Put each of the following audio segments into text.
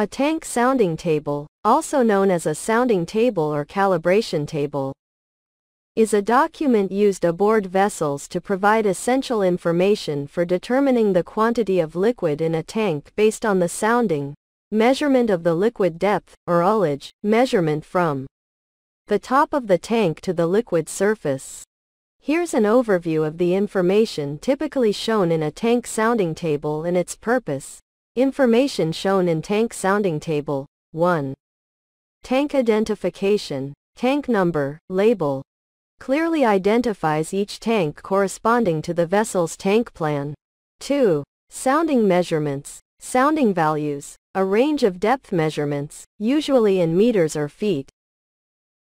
A tank sounding table, also known as a sounding table or calibration table, is a document used aboard vessels to provide essential information for determining the quantity of liquid in a tank based on the sounding, measurement of the liquid depth, or ullage, measurement from the top of the tank to the liquid surface. Here's an overview of the information typically shown in a tank sounding table and its purpose. Information shown in tank sounding table 1. Tank identification, tank number, label, clearly identifies each tank corresponding to the vessel's tank plan. 2. Sounding measurements, sounding values, a range of depth measurements, usually in meters or feet,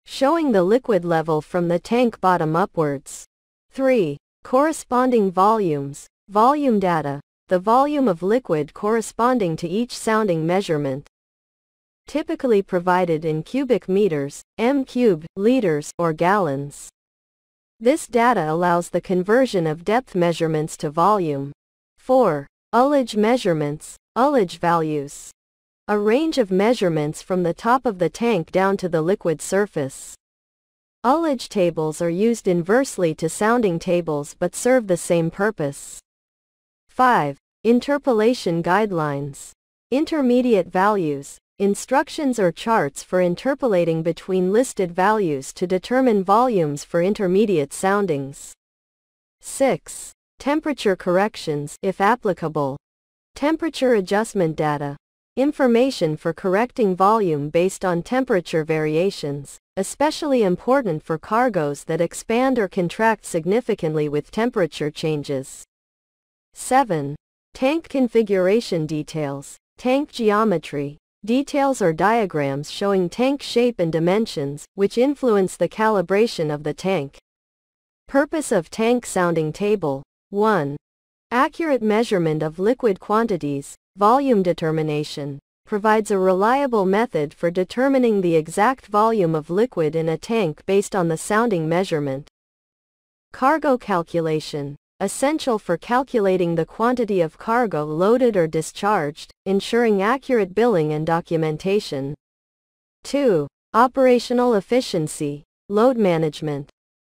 showing the liquid level from the tank bottom upwards. 3. Corresponding volumes, volume data, the volume of liquid corresponding to each sounding measurement. Typically provided in cubic meters, m cubed, liters, or gallons. This data allows the conversion of depth measurements to volume. 4. Ullage measurements, ullage values. A range of measurements from the top of the tank down to the liquid surface. Ullage tables are used inversely to sounding tables but serve the same purpose. 5. Interpolation guidelines. Intermediate values, instructions or charts for interpolating between listed values to determine volumes for intermediate soundings. 6. Temperature corrections, if applicable. Temperature adjustment data, Information for correcting volume based on temperature variations, especially important for cargoes that expand or contract significantly with temperature changes. 7. Tank configuration details, tank geometry, details or diagrams showing tank shape and dimensions, which influence the calibration of the tank. Purpose of tank sounding table 1. Accurate measurement of liquid quantities, volume determination, provides a reliable method for determining the exact volume of liquid in a tank based on the sounding measurement. Cargo calculation, essential for calculating the quantity of cargo loaded or discharged, ensuring accurate billing and documentation. 2. Operational efficiency, load management,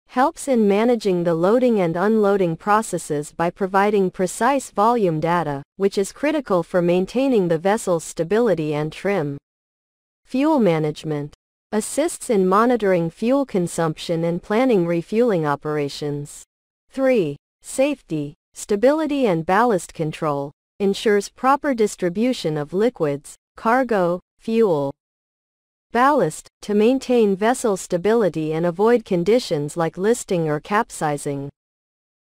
helps in managing the loading and unloading processes by providing precise volume data, which is critical for maintaining the vessel's stability and trim. Fuel management assists in monitoring fuel consumption and planning refueling operations. 3. Safety, stability and ballast control ensures proper distribution of liquids, cargo, fuel, Ballast, to maintain vessel stability and avoid conditions like listing or capsizing.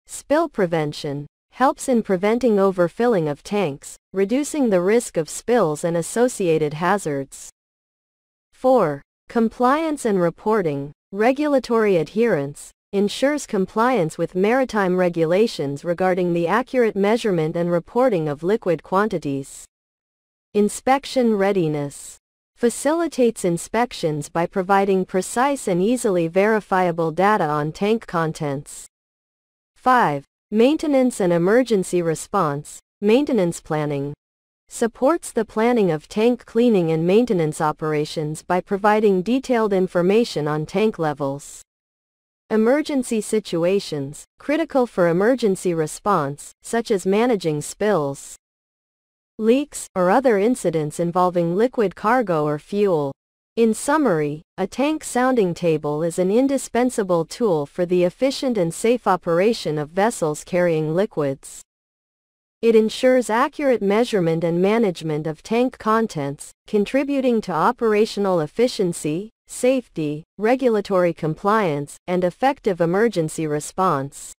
Spill prevention, helps in preventing overfilling of tanks, reducing the risk of spills and associated hazards. 4. Compliance and reporting, regulatory adherence, ensures compliance with maritime regulations regarding the accurate measurement and reporting of liquid quantities. Inspection readiness facilitates inspections by providing precise and easily verifiable data on tank contents. 5. Maintenance and emergency response, maintenance planning. Supports the planning of tank cleaning and maintenance operations by providing detailed information on tank levels. Emergency situations, critical for emergency response, such as managing spills leaks, or other incidents involving liquid cargo or fuel. In summary, a tank sounding table is an indispensable tool for the efficient and safe operation of vessels carrying liquids. It ensures accurate measurement and management of tank contents, contributing to operational efficiency, safety, regulatory compliance, and effective emergency response.